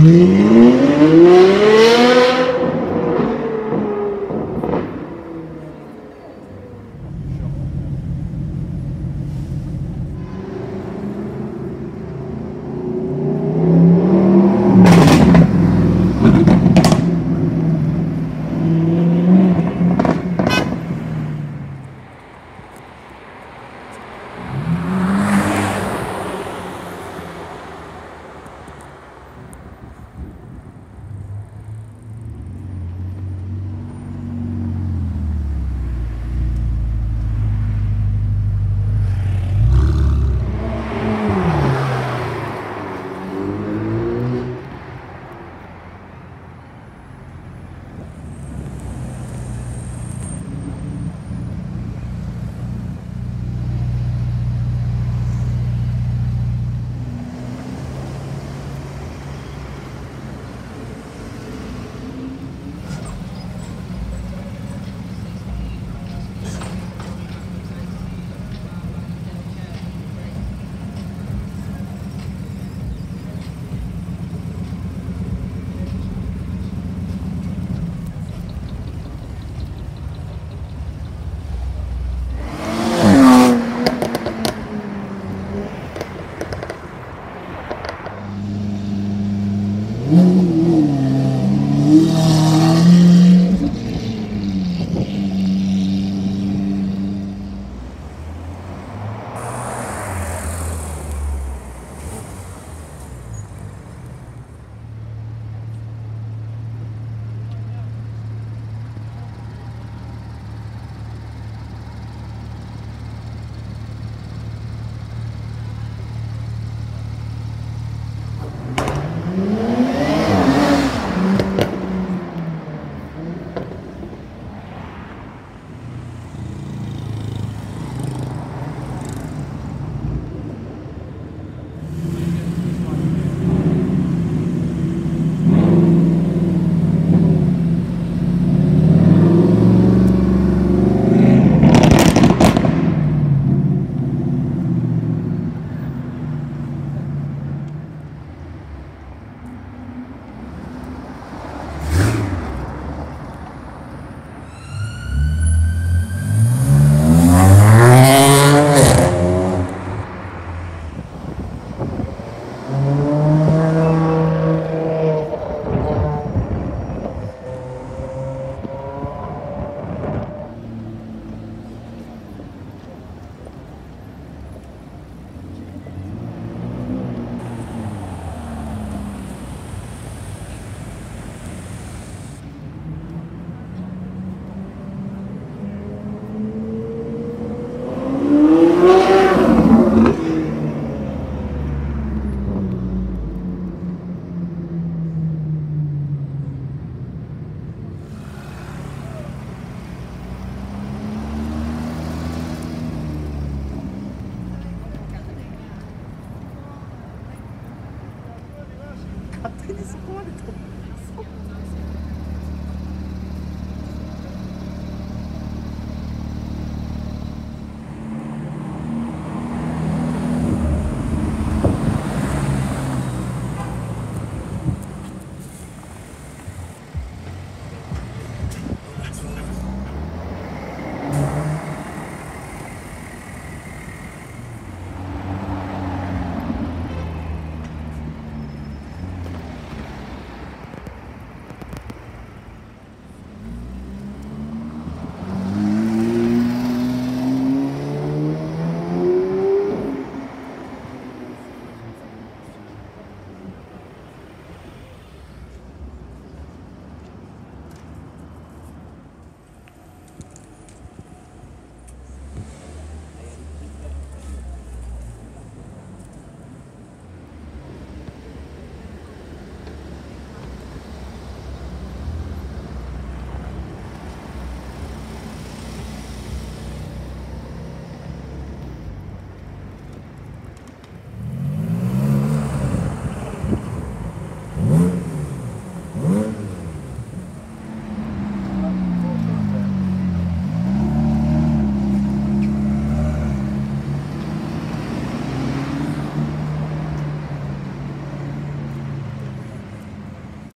Mm-hmm.